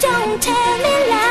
Don't tell me lies.